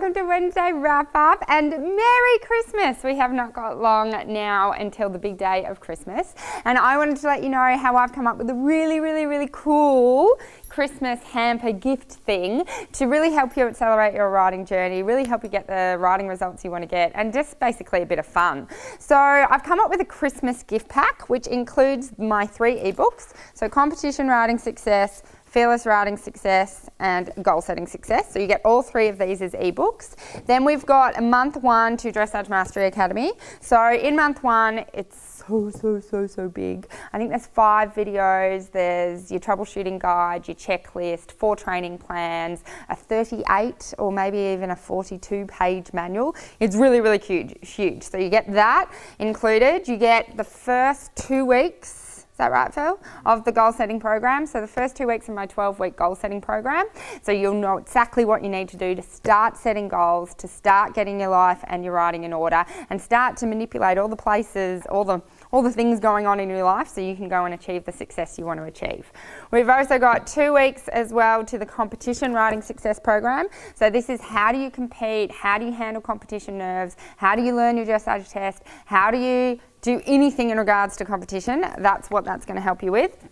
welcome to Wednesday wrap up and Merry Christmas. We have not got long now until the big day of Christmas, and I wanted to let you know how I've come up with a really, really, really cool Christmas hamper gift thing to really help you accelerate your riding journey, really help you get the riding results you want to get, and just basically a bit of fun. So, I've come up with a Christmas gift pack which includes my three ebooks so, competition riding success Fearless Riding Success, and Goal Setting Success. So you get all three of these as ebooks. Then we've got a month one to Dressage Mastery Academy. So in month one, it's so, so, so, so big. I think there's five videos, there's your troubleshooting guide, your checklist, four training plans, a 38 or maybe even a 42 page manual. It's really, really huge, huge. So you get that included. You get the first two weeks that right, Phil? Of the goal setting program. So the first two weeks of my 12 week goal setting program. So you'll know exactly what you need to do to start setting goals, to start getting your life and your riding in order, and start to manipulate all the places, all the all the things going on in your life so you can go and achieve the success you want to achieve. We've also got two weeks as well to the competition riding success program. So this is how do you compete, how do you handle competition nerves, how do you learn your dressage test, how do you do anything in regards to competition. That's what that's going to help you with.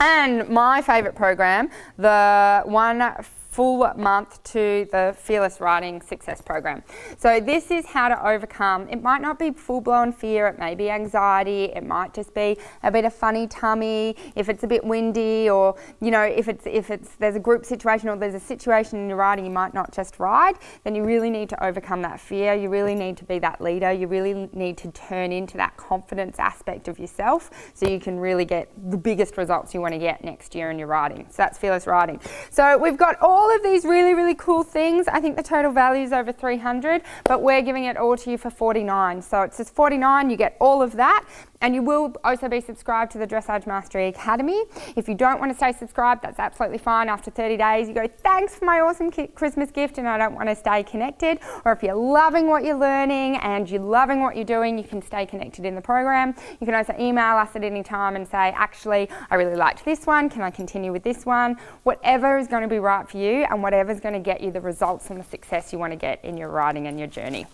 And my favourite program, the one full month to the Fearless Riding Success Program. So this is how to overcome, it might not be full-blown fear, it may be anxiety, it might just be a bit of funny tummy, if it's a bit windy or, you know, if it's, if it's, there's a group situation or there's a situation in your riding you might not just ride, then you really need to overcome that fear, you really need to be that leader, you really need to turn into that confidence aspect of yourself so you can really get the biggest results you want to get next year in your riding. So that's Fearless Riding. So we've got all all of these really, really cool things. I think the total value is over 300, but we're giving it all to you for 49. So it's just 49, you get all of that. And you will also be subscribed to the Dressage Mastery Academy. If you don't want to stay subscribed, that's absolutely fine. After 30 days, you go, thanks for my awesome Christmas gift and I don't want to stay connected. Or if you're loving what you're learning and you're loving what you're doing, you can stay connected in the program. You can also email us at any time and say, actually, I really liked this one. Can I continue with this one? Whatever is going to be right for you and whatever is going to get you the results and the success you want to get in your riding and your journey.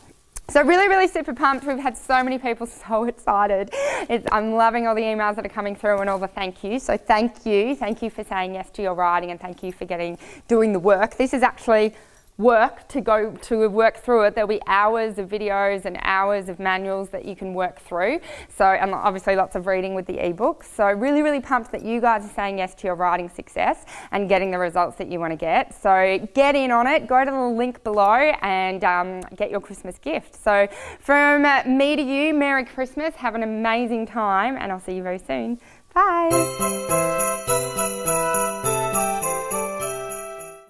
So really, really super pumped. We've had so many people so excited. It's, I'm loving all the emails that are coming through and all the thank yous. So thank you. Thank you for saying yes to your riding and thank you for getting doing the work. This is actually work to go to work through it. There'll be hours of videos and hours of manuals that you can work through. So, and obviously lots of reading with the ebooks. So, really, really pumped that you guys are saying yes to your riding success and getting the results that you want to get. So, get in on it. Go to the link below and um, get your Christmas gift. So, from me to you, Merry Christmas. Have an amazing time, and I'll see you very soon. Bye.